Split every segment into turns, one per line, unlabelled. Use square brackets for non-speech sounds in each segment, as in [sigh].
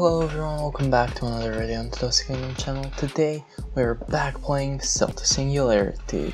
Hello everyone, welcome back to another video on Toasty Kingdom channel. Today, we're back playing Cell to Singularity.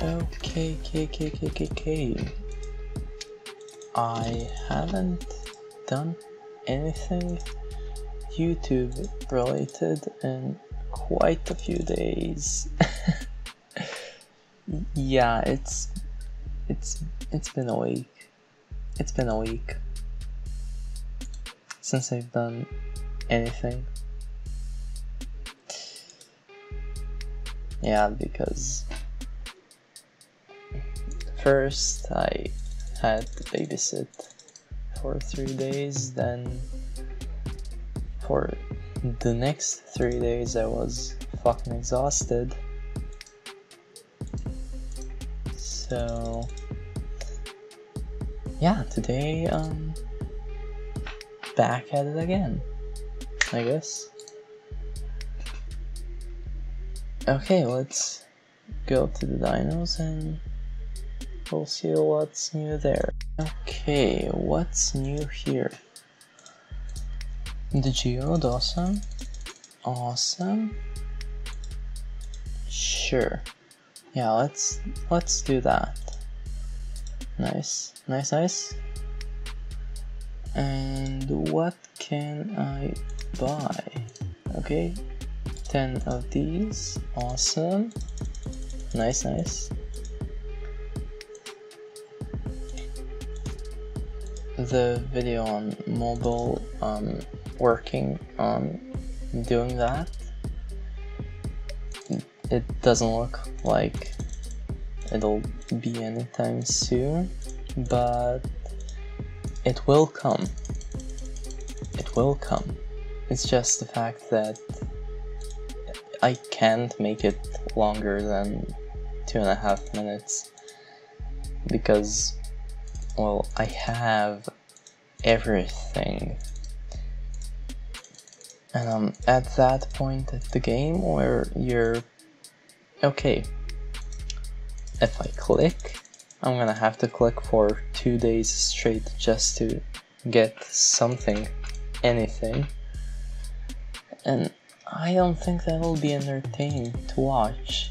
Okay, okay, okay, okay, okay, okay. I haven't done anything YouTube related in quite a few days. [laughs] yeah, it's it's it's been a week. It's been a week since I've done anything. Yeah, because first I had to babysit for three days, then for the next three days I was fucking exhausted. So yeah, today um back at it again. I guess. Okay, let's go to the dinos and we'll see what's new there. Okay, what's new here? The geode, awesome. Awesome. Sure. Yeah, let's let's do that. Nice, nice, nice. And what can I buy? Okay, 10 of these. Awesome. Nice, nice. The video on mobile, um, working on doing that. It doesn't look like it'll be anytime soon, but it will come. It will come. It's just the fact that I can't make it longer than two and a half minutes because, well, I have everything. And I'm at that point at the game where you're okay. If I click, I'm gonna have to click for two days straight just to get something, anything. And I don't think that'll be entertaining to watch.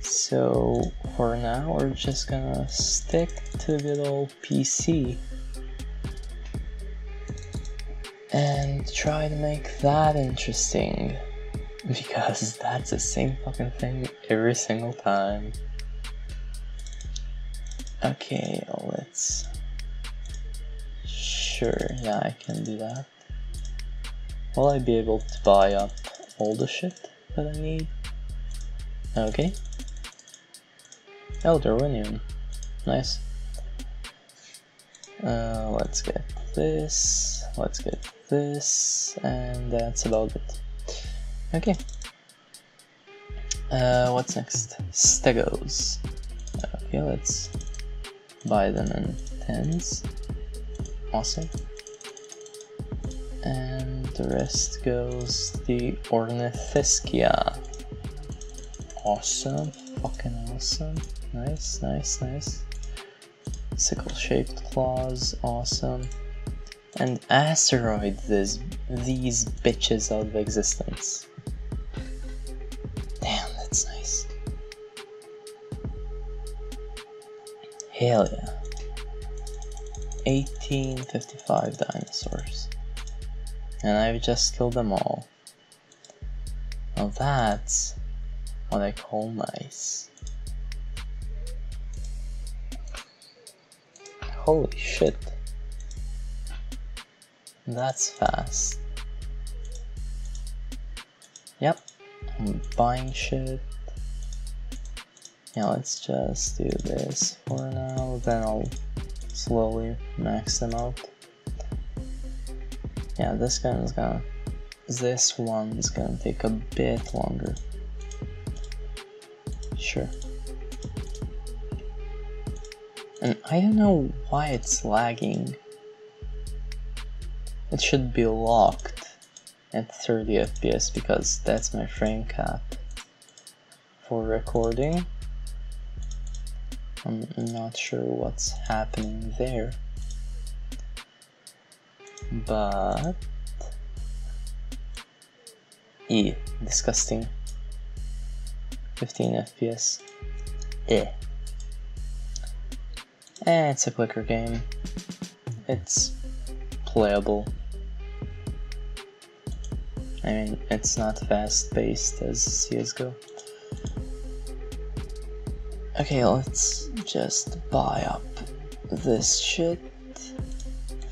So for now, we're just gonna stick to the old PC and try to make that interesting [laughs] because that's the same fucking thing every single time. Okay, let's. Sure, yeah, I can do that. Will I be able to buy up all the shit that I need? Okay. Elder Darwinium. Nice. Uh, let's get this, let's get this, and that's about it. Okay. Uh, what's next? Stegos. Okay, let's buy them in tens. Awesome. And the rest goes the Ornithischia. Awesome. Fucking awesome. Nice, nice, nice. Sickle shaped claws. Awesome. And asteroid this, these bitches out of existence. Hell yeah. 1855 dinosaurs. And I've just killed them all. Now that's what I call nice. Holy shit. That's fast. Yep, I'm buying shit. Yeah, let's just do this for now, then I'll slowly max them out. Yeah, this gun's gonna... This one's gonna take a bit longer. Sure. And I don't know why it's lagging. It should be locked at 30 FPS because that's my frame cap for recording. I'm not sure what's happening there. But... E, disgusting. 15 FPS. Eh. Eh, it's a quicker game. It's playable. I mean, it's not fast paced as CSGO. Okay, let's just buy up this shit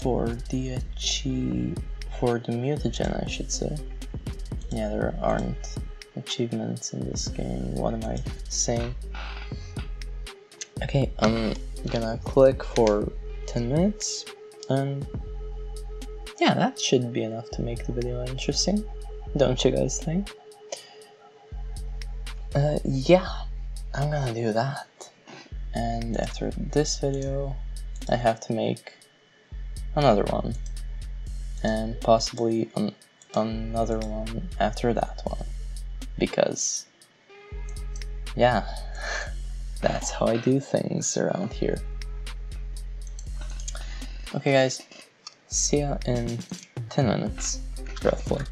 for the achieve for the mutagen, I should say. Yeah, there aren't achievements in this game. What am I saying? Okay, I'm gonna click for 10 minutes and yeah, that should be enough to make the video interesting. Don't you guys think? Uh, yeah, I'm gonna do that. And after this video, I have to make another one. And possibly an another one after that one. Because, yeah, [laughs] that's how I do things around here. Okay guys, see ya in 10 minutes, roughly.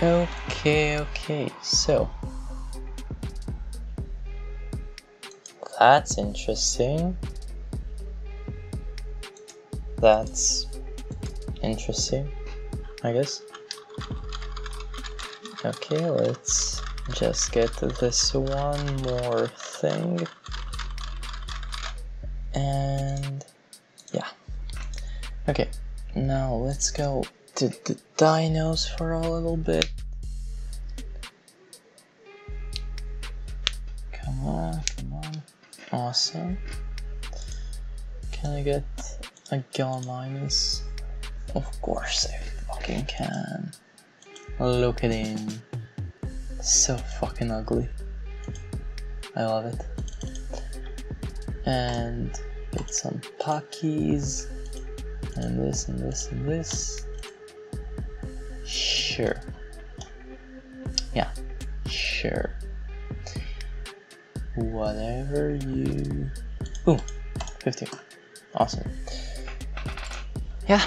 Okay, okay, so that's interesting. That's interesting, I guess. Okay, let's just get this one more thing. And yeah. Okay, now let's go the dinos for a little bit. Come on, come on. Awesome. Can I get a Gallimimus? Of course I fucking can. Look at him. So fucking ugly. I love it. And get some Pockies and this and this and this. Sure. Yeah, sure. Whatever you. Ooh, 15. Awesome. Yeah,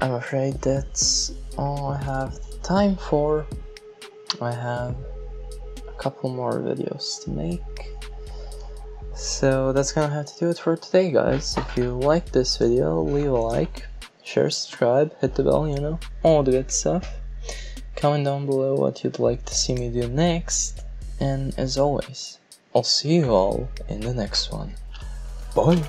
I'm afraid that's all I have time for. I have a couple more videos to make. So that's gonna have to do it for today guys. If you like this video, leave a like, share, subscribe, hit the bell, you know, all the good stuff. Comment down below what you'd like to see me do next, and as always, I'll see you all in the next one. Bye!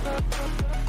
We'll